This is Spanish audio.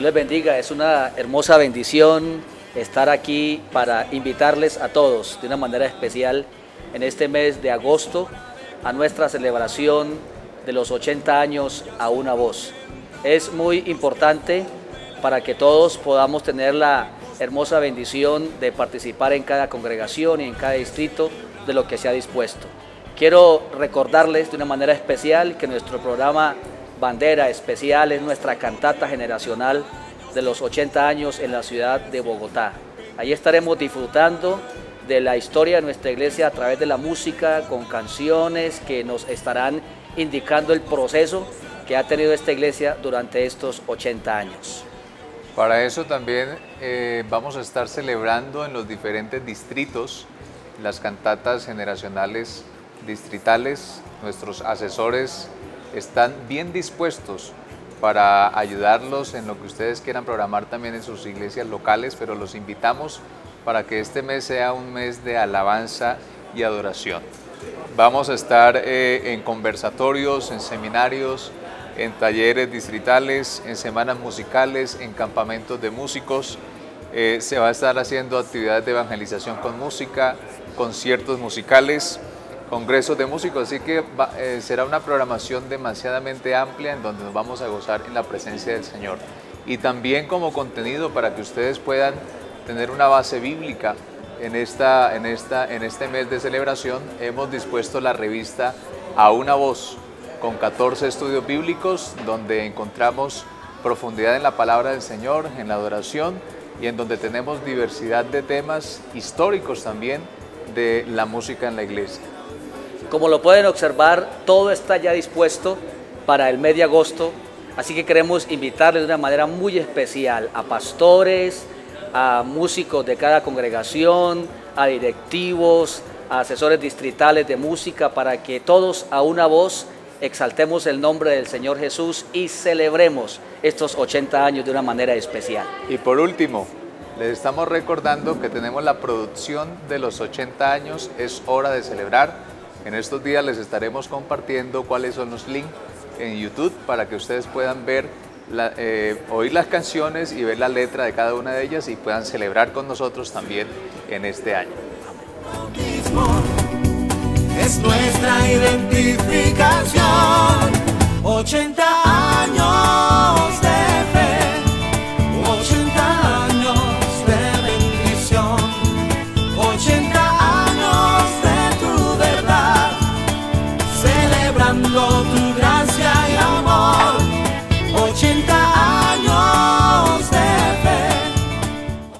Dios les bendiga, es una hermosa bendición estar aquí para invitarles a todos de una manera especial en este mes de agosto a nuestra celebración de los 80 años a una voz. Es muy importante para que todos podamos tener la hermosa bendición de participar en cada congregación y en cada distrito de lo que se ha dispuesto. Quiero recordarles de una manera especial que nuestro programa Bandera Especial es nuestra cantata generacional de los 80 años en la ciudad de Bogotá. Ahí estaremos disfrutando de la historia de nuestra iglesia a través de la música, con canciones que nos estarán indicando el proceso que ha tenido esta iglesia durante estos 80 años. Para eso también eh, vamos a estar celebrando en los diferentes distritos las cantatas generacionales distritales. Nuestros asesores están bien dispuestos para ayudarlos en lo que ustedes quieran programar también en sus iglesias locales, pero los invitamos para que este mes sea un mes de alabanza y adoración. Vamos a estar eh, en conversatorios, en seminarios, en talleres distritales, en semanas musicales, en campamentos de músicos. Eh, se va a estar haciendo actividades de evangelización con música, conciertos musicales, congresos de músicos, así que eh, será una programación demasiadamente amplia en donde nos vamos a gozar en la presencia del Señor. Y también como contenido para que ustedes puedan tener una base bíblica en, esta, en, esta, en este mes de celebración, hemos dispuesto la revista A una voz, con 14 estudios bíblicos donde encontramos profundidad en la palabra del Señor, en la adoración y en donde tenemos diversidad de temas históricos también de la música en la iglesia. Como lo pueden observar, todo está ya dispuesto para el mes de agosto, así que queremos invitarles de una manera muy especial a pastores, a músicos de cada congregación, a directivos, a asesores distritales de música, para que todos a una voz exaltemos el nombre del Señor Jesús y celebremos estos 80 años de una manera especial. Y por último, les estamos recordando que tenemos la producción de los 80 años, es hora de celebrar. En estos días les estaremos compartiendo cuáles son los links en YouTube para que ustedes puedan ver, eh, oír las canciones y ver la letra de cada una de ellas y puedan celebrar con nosotros también en este año